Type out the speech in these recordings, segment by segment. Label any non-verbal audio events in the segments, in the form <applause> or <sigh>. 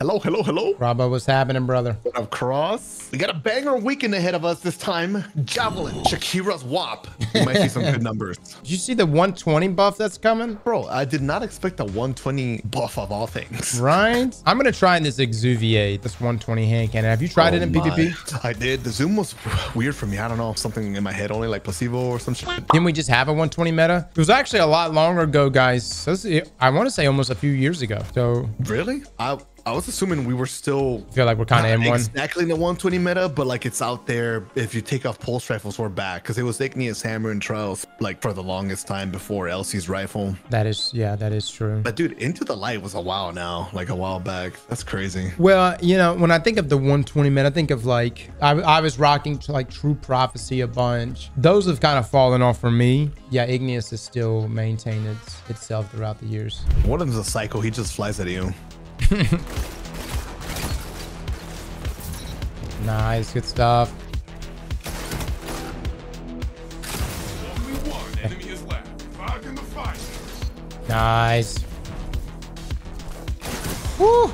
Hello, hello, hello. Bravo, what's happening, brother? What up, Cross? We got a banger weekend ahead of us this time. Javelin, Shakira's WAP. You might see some good <laughs> numbers. Did you see the 120 buff that's coming? Bro, I did not expect a 120 buff of all things. Right? I'm going to try this Exuviae, this 120 hand cannon. Have you tried Oh it in my. PvP? I did. The zoom was weird for me. I don't know, something in my head, only like placebo or some shit. Didn't we just have a 120 meta? It was actually a lot longer ago, guys. This I want to say almost a few years ago. So Really? I I was assuming we were still I feel like we're kind of in one. exactly in the 120 meta, but like it's out there. If you take off pulse rifles, we're back because it was Igneous Hammer and Trials like for the longest time before Elsie's rifle. That is, yeah, that is true. But dude, Into the Light was a while now, like a while back. That's crazy. Well, you know, when I think of the 120 meta, I think of like I, I was rocking to like True Prophecy a bunch. Those have kind of fallen off for me. Yeah, Igneous has still maintained its, itself throughout the years. One of them's a psycho. He just flies at you. <laughs> Nice, good stuff. Only one enemy is left. Back in the fight. Nice. Woo!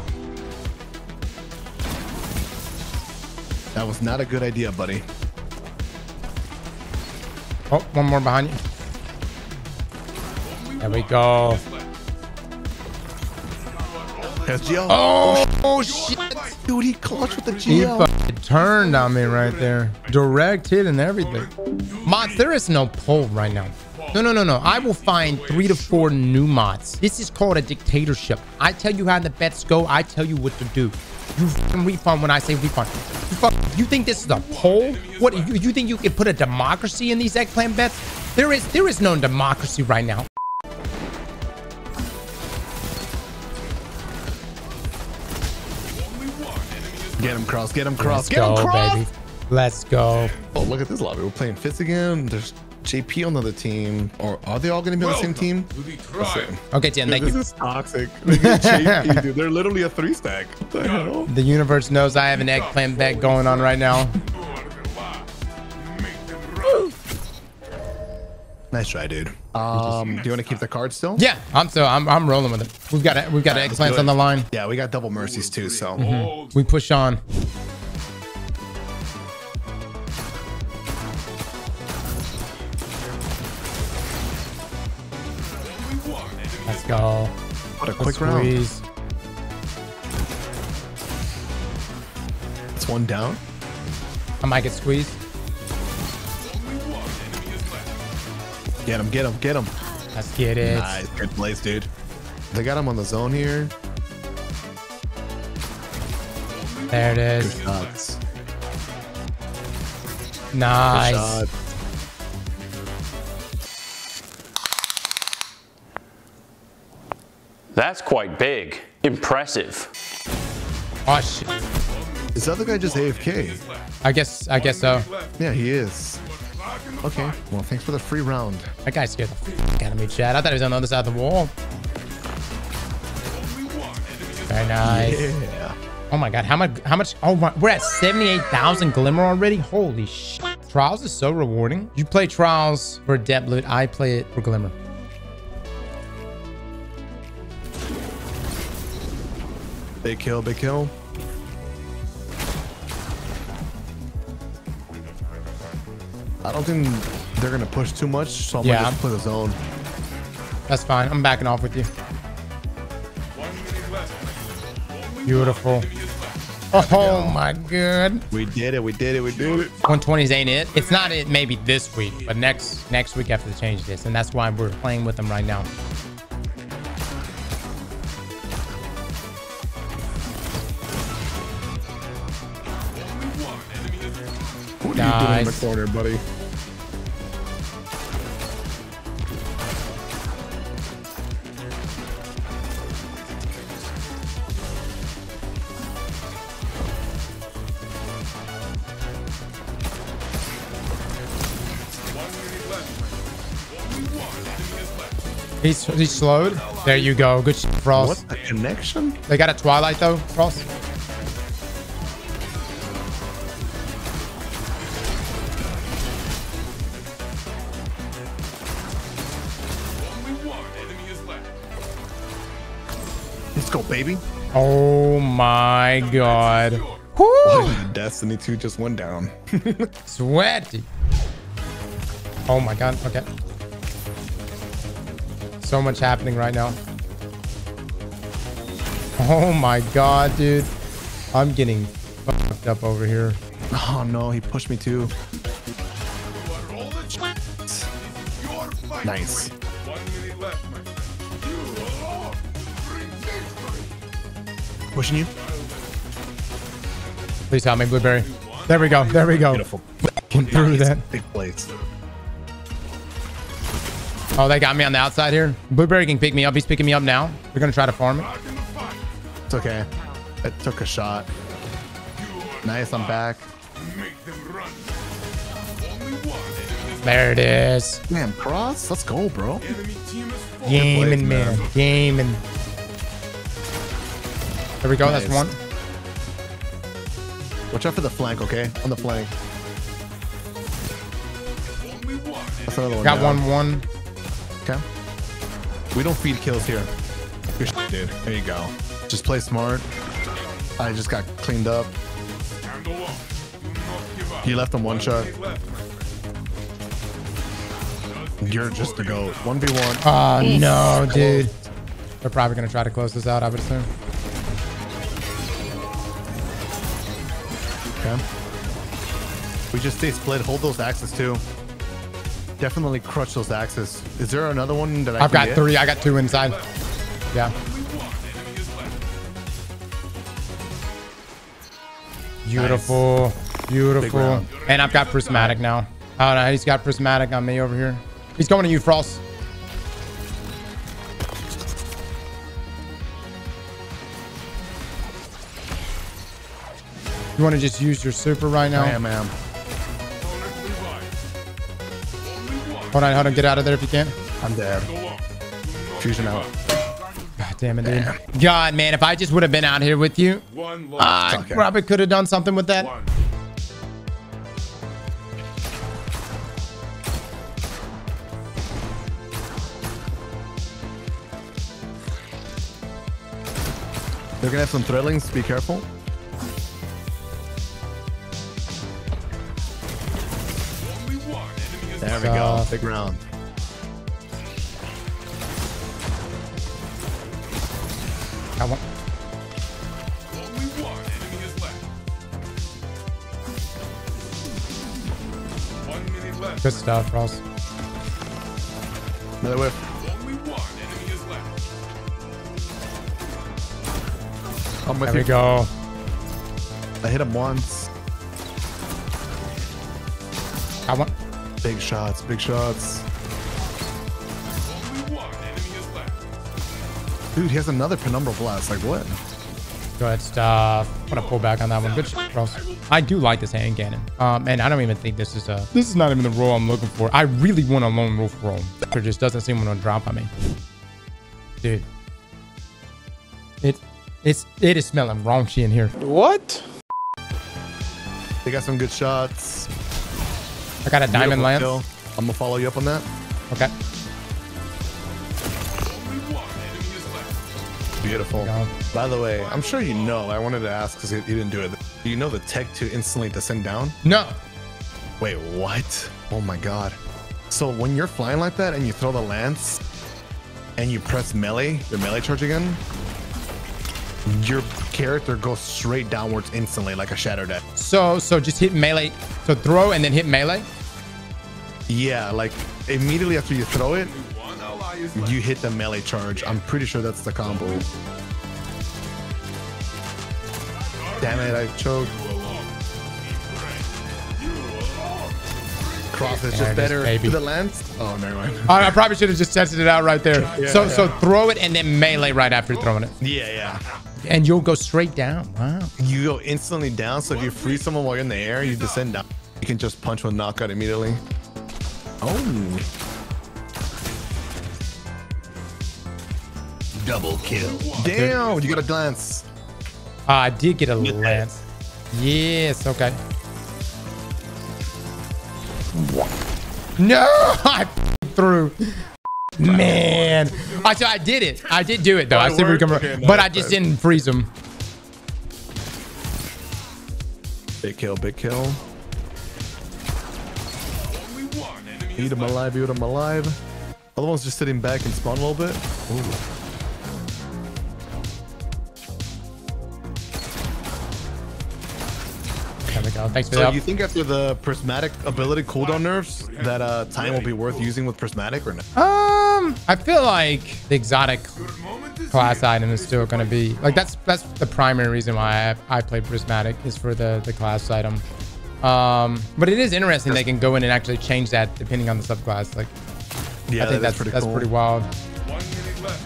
That was not a good idea, buddy. Oh, one more behind you. There we go. SGL. Oh, oh shit. dude, he clutched with the He GL. fucking turned on me right there. Direct hit and everything. Mods, there is no pull right now. No, no, no, no. I will find three to four new mods. This is called a dictatorship. I tell you how the bets go. I tell you what to do. You fucking refund when I say refund. You, fuck, you think this is a poll? What you, you think you can put a democracy in these eggplant bets? There is there is no democracy right now. Get him cross. Get him cross. Let's Get him go, cross. baby. Let's go. Oh, look at this lobby. We're playing Fitz again. There's JP on the other team. Or are they all going to be on the same team? To the Let's see. tribe. Okay, Jen, thank This you. is toxic. <laughs> JP, dude. They're literally a three stack. What the hell? The universe knows I have an eggplant bet going on right now. Nice try, dude. Um, do you want to keep the card still? Yeah, I'm so I'm I'm rolling with it. We've got we've got Alright, let's eggplants on the line. Yeah, we got double mercies too. So Hold. We push on. Only one enemy Let's go. what a Let's quick round. It's one down. I might get squeezed. Get him. Get him. Get him. Let's get it. Nice. Good place, dude. They got him on the zone here. There it is. Good is. shots. Good Nice. shot. That's quite big. Impressive. Oh shit. Is that the other guy just AFK? I guess I guess so. Yeah, he is. Back in the Okay. Well, thanks for the free round. That guy scared the fuck out of me, Chad. I thought he was on the other side of the wall. Only one enemy is Very nice. Yeah. Oh my god, how much how much oh my we're at 78,000 glimmer already? Holy shit. Trials is so rewarding. You play Trials for Adept Loot, I play it for Glimmer. Big kill. Big kill. I don't think they're gonna push too much, so I'm Yeah. gonna just play the zone. That's fine. I'm backing off with you. one minute left. Only Beautiful. one enemy is left. Oh my god. We did it. We did it. We did it. 120s ain't it. It's not it maybe this week, but next next week after they change this. And that's why we're playing with them right now. Only one enemy is left. What are you doing in the corner, buddy? He's he's slowed. There you go. Good shit, Frost. What a connection? They got a Twilight though, Frost. Only one enemy is left. Let's go, baby. Oh my god. Whew. Destiny 2 just went down. <laughs> Sweaty. Oh my god. Okay. So much happening right now. Oh my god, dude. I'm getting fucked up over here. Oh no, he pushed me too. Roll the chance. Your fight. Nice. One minute left, my friend. You alone bring victory. Pushing you. Please help me, Blueberry. There we go. There we go. Beautiful. Through that. Big plates. Oh, they got me on the outside here. Blueberry can pick me up. He's picking me up now. They're gonna try to farm it. Back in the fight. It's okay. I took a shot. Nice, I'm back. Make them run. Only one enemy is There it is. Man, cross. Let's go, bro. Gaming, man. Gaming. There we go. That's one. Watch out for the flank, okay? On the flank. That's another one. Got down. one, one. Okay. We don't feed kills here. Good shit, dude. There you go. Just play smart. I just got cleaned up. Stand alone. Do not give up. He left him one shot. minute left, my friend. You're just a goat. 1v1. Oh, ah, no, dude. They're probably going to try to close this out, I would assume. Okay. We just stay split. Hold those axes too. Definitely crush those axes. Is there another one that I I've got get? three. I got two inside. Yeah. Beautiful. Beautiful. And I've got prismatic now. Oh, no. He's got prismatic on me over here. He's going to you, Frost. You want to just use your super right now? I am, ma'am. Hold on, hold on. Get out of there if you can. I'm dead. Fusion out. God damn it, dude. God, man, if I just would have been out here with you, One I left. okay. probably could have done something with that. One. They're gonna have some thrillings. Be careful. There we go. Big round. I want, Only one enemy is left. One minute good stuff, Ross. Another whiff. Only one enemy is left. I'm with There we go. I hit him once. I want. Big shots. Big shots. Only one enemy is left. Dude, he has another penumbral blast. Like what? Good stuff. I'm gonna pull back on that one. Good shit, Ross. I do like this hand cannon. Um, and I don't even think this is a. This is not even the role I'm looking for. I really want a lone wolf role. It just doesn't seem to drop on me, dude. It, it's it is smelling raunchy in here. What? They got some good shots. I got a diamond lance. kill. I'm gonna follow you up on that. Okay. Only one enemy is left. Beautiful. By the way, I'm sure you know. I wanted to ask because you didn't do it. Do you know the tech to instantly descend down? No. Wait, what? Oh my god. So when you're flying like that and you throw the lance and you press melee, your melee charge again, your character goes straight downwards instantly like a shatter death. So so just hit melee. So throw and then hit melee. Yeah, like immediately after you throw it, One ally is left. you hit the melee charge. I'm pretty sure that's the combo. Damn it, I choked. Cross is just better. baby. The lance? Oh, never mind. <laughs> I, I probably should have just tested it out right there. Yeah, so yeah. so throw it and then melee right after throwing it, Yeah, yeah. and you'll go straight down. Wow. You go instantly down, so if you free someone while you're in the air, you descend down. You can just punch with knockout immediately. Oh. Double kill. Damn, you got a glance. Ah, I did get a lance. Yes. Okay. No, <laughs> I threw. Man, I so I did it. I did do it though. I it see where you come Okay, from, no, but I just didn't freeze him. Big kill, big kill. Eat is him alive, eat him alive. Other one's just sitting back and spawn a little bit. Ooh. There we. Thanks for So that. you think after the prismatic ability cooldown nerfs that uh, time will be worth using with prismatic or no? Um, I feel like the exotic Good moment is class item is still going to be like that's that's the primary reason why I, I played prismatic is for the the class item. Um, but it is interesting they can go in and actually change that depending on the subclass. Like Yeah, I think that's pretty that's cool. pretty wild. One minute left.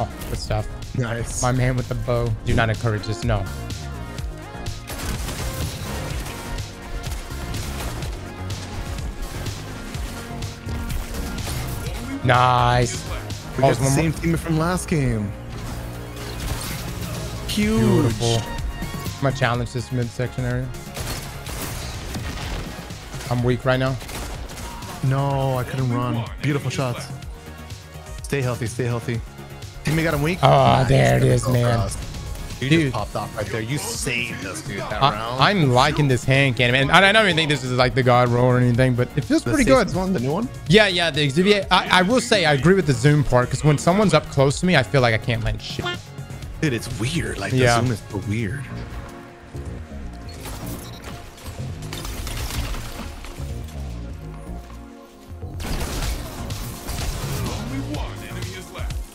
Oh, good stuff. Nice. My man with the bow. Do not encourage this. No. Nice. we Oh, got the one more- same team from last game. Huge. Beautiful. I'm challenge this midsection area. I'm weak right now. No, I couldn't run. Beautiful shots. Stay healthy, stay healthy. Teammate got him weak. Oh, there it Nice. is, man. You Dude. just popped off right there. You saved us, dude. That I, round. I'm liking this hand cannon, man. I, I don't even think this is like the god roll or anything, but it feels The pretty good. Stasis one, the new one. Yeah, yeah, the exhibit. I, I will say I agree with the zoom part because when someone's up close to me, I feel like I can't land shit. Dude, it's weird. Like Yeah. the zoom is so weird.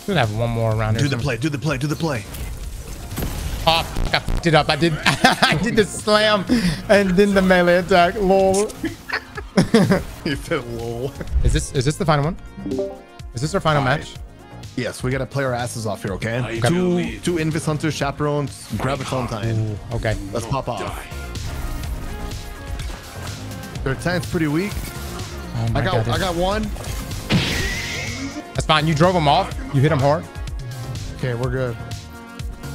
We'll have one more around here. Do the play. Do the play. Do the play. Oh, fuck, I fucked it up. I did <laughs> I did the slam and then the melee attack. Lol. <laughs> You said lol. Is this is this the final one? Is this our final Five. match? Yes, we gotta play our asses off here, okay? I Two, two Invis Hunters, chaperones, graviton time. Ooh, okay. Let's pop off. Die. Their tank's pretty weak. Oh my I got, God, I got one. That's fine. You drove him off. You hit him hard. Okay, we're good.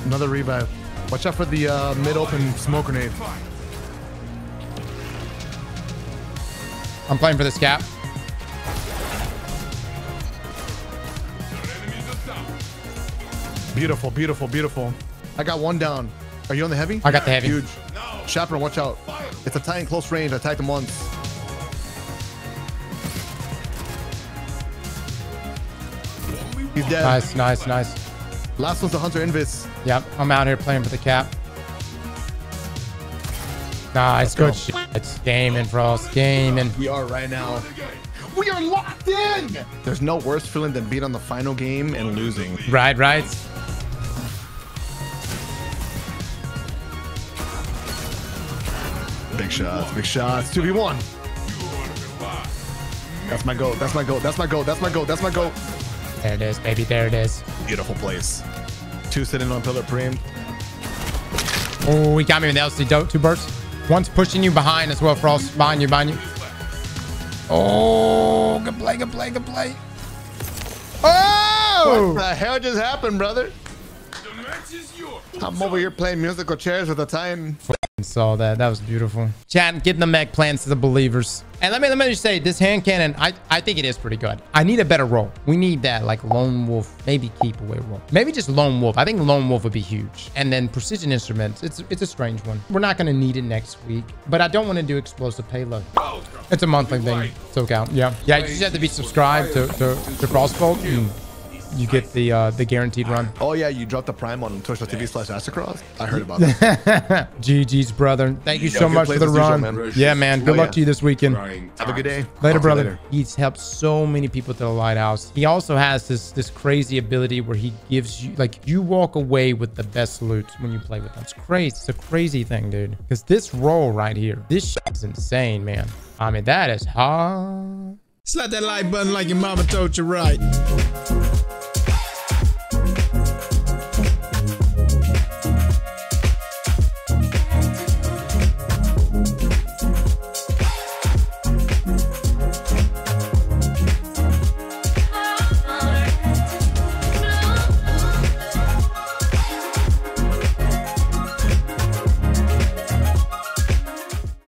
Another revive. Watch out for the uh, mid-open smoke grenade. I'm playing for this cap. Your enemies are down. Beautiful, beautiful, beautiful. I got one down. Are you on the heavy? I got the heavy. Huge. Chaperone, watch out. It's a titan close range. I attacked him once. He's dead. Nice, nice, nice. Last one's the Hunter Invis. Yep, I'm out here playing for the cap. Nice, good go. shit. It's gaming, Frost. Gaming. We are right now. We are locked in. There's no worse feeling than being on the final game and losing. Right, right. Big shots, big shots. 2v1. That's my goal, That's my goal, That's my goal, That's my goal, That's my goat. There it is, baby. There it is. Beautiful place. Two sitting on pillar preem. Oh, he got me with the LC dope. Two bursts. One's pushing you behind as well, Frost. Behind you, behind you. Oh, good play, good play, good play. Oh! What the hell just happened, brother? I'm over here playing musical chairs with a Titan. Saw that. That was beautiful. Chat, getting the mech plans to the believers. And let me let me just say, this hand cannon, I I think it is pretty good. I need a better role. We need that like lone wolf, maybe keep away roll. Maybe just lone wolf. I think lone wolf would be huge. And then precision instruments. It's it's a strange one. We're not gonna need it next week, but I don't want to do explosive payload. It's a monthly thing. So count. Yeah. Yeah. You just have to be subscribed to to, to Frostbolt and hmm. You get the uh the guaranteed run. Oh yeah, you dropped the prime on twitch.tv slash Aztecross. I heard about <laughs> that. GG's brother. Thank you so good much for the as usual, run. man. Yeah, man. Good Oh, luck yeah. to you this weekend. Have a good day. Later, Talk to you brother. He's helped so many people to the lighthouse. He also has this this crazy ability where he gives you like you walk away with the best loot when you play with him. It's crazy. It's a crazy thing, dude. Because this roll right here, this shit is insane, man. I mean, that is hard. Slap that like button like your mama told you right.